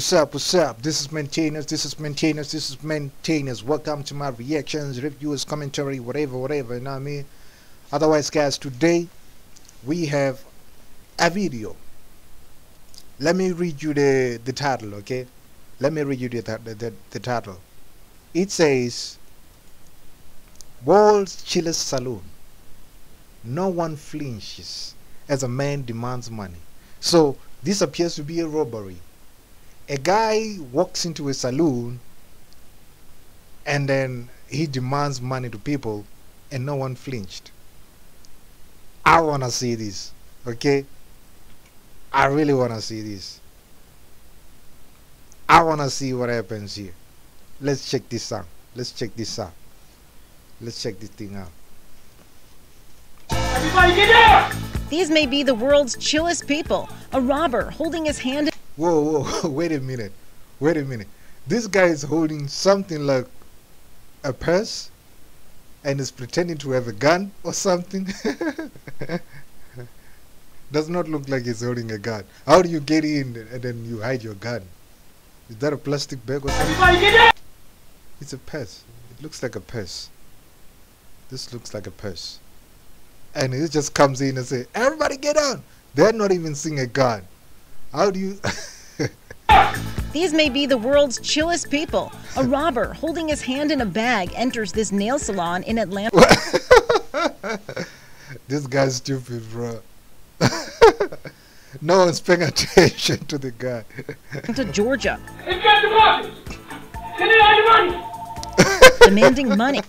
What's up? What's up? This is Maintenance. This is Maintenance. This is Maintenance. Welcome to my reactions, reviews, commentary, whatever, whatever. You know what I mean? Otherwise, guys, today we have a video. Let me read you the the title, okay? Let me read you the the, the, the title. It says, "World's chillest saloon. No one flinches as a man demands money." So this appears to be a robbery a guy walks into a saloon and then he demands money to people and no one flinched. I want to see this, okay? I really want to see this. I want to see what happens here. Let's check this out. Let's check this out. Let's check this thing out. Everybody get down! These may be the world's chillest people. A robber holding his hand whoa, whoa, wait a minute. Wait a minute. This guy is holding something like a purse and is pretending to have a gun or something. Does not look like he's holding a gun. How do you get in and then you hide your gun? Is that a plastic bag or something? Everybody get down! It's a purse. It looks like a purse. This looks like a purse. And he just comes in and say, everybody get down. They're not even seeing a gun. How do you... These may be the world's chillest people. A robber holding his hand in a bag enters this nail salon in Atlanta. this guy's stupid, bro. no one's paying attention to the guy. to Georgia. It's got the boxes! Send it out the money! demanding money.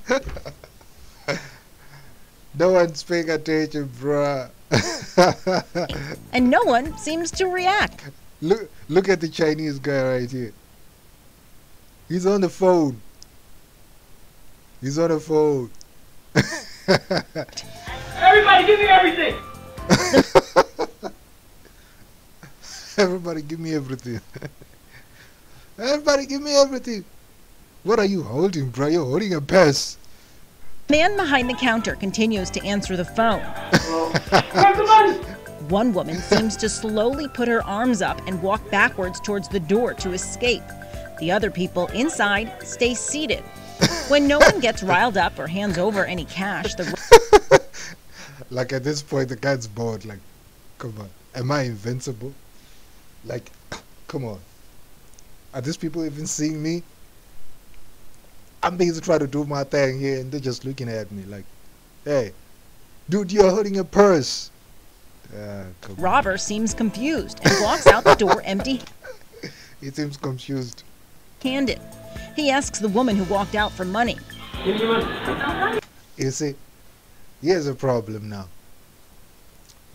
No one's paying attention, bro. and no one seems to react. Look, look at the Chinese guy right here. He's on the phone. He's on the phone. Everybody give me everything! Everybody give me everything. Everybody give me everything. What are you holding, bro? You're holding a purse. The man behind the counter continues to answer the phone. One woman seems to slowly put her arms up and walk backwards towards the door to escape. The other people inside stay seated. When no one gets riled up or hands over any cash, the like at this point, the guy's bored. Like, come on, am I invincible? Like, come on. Are these people even seeing me? I'm busy trying to do my thing here, and they're just looking at me like, "Hey, dude, you're holding a purse." Uh, robber seems confused and walks out the door empty. He seems confused. Handed. He asks the woman who walked out for money. Money. You see, here's a problem now.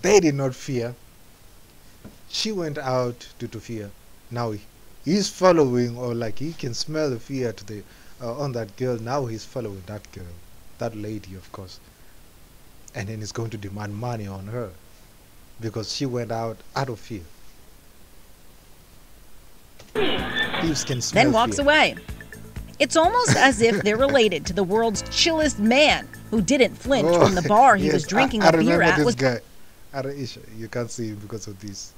They did not fear. She went out due to fear. Now he's following, or like he can smell the fear to the uh, on that girl. Now he's following that girl, that lady, of course. And then he's going to demand money on her because she went out out of fear. Thieves can smell Then walks fear. away. It's almost as if they're related to the world's chillest man who didn't flinch Oh, when the bar he yes, was drinking I, I a beer at this was guy. You can't see him because of this,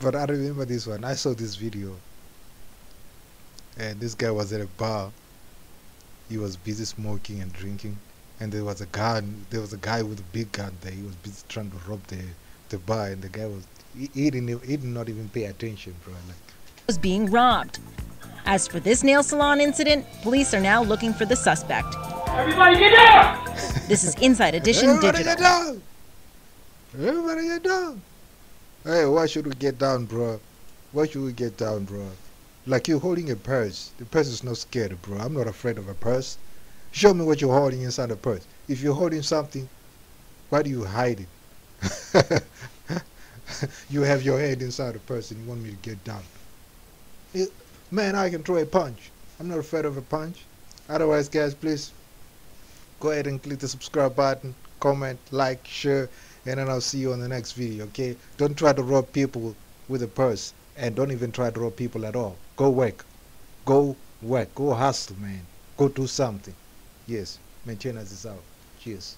but I remember this one. I saw this video, and this guy was at a bar. He was busy smoking and drinking, and there was a gun. There was a guy with a big gun there. He was busy trying to rob the the bar, and the guy was he, he didn't he did not even pay attention, bro. Like was being robbed. As for this nail salon incident, police are now looking for the suspect. Everybody get down! This is Inside Edition everybody Digital. get down! Everybody get down! Hey, why should we get down, bro? Why should we get down, bro? Like you're holding a purse. The purse is not scared, bro. I'm not afraid of a purse. Show me what you're holding inside the purse. If you're holding something, why do you hide it? you have your head inside the purse and you want me to get down. It, man, I can throw a punch. I'm not afraid of a punch. Otherwise, guys, please go ahead and click the subscribe button, comment, like, share, and then I'll see you on the next video, okay? Don't try to rob people with a purse, and don't even try to rob people at all. Go work. Go work. Go hustle, man. Go do something. Yes, maintenance is out. Cheers.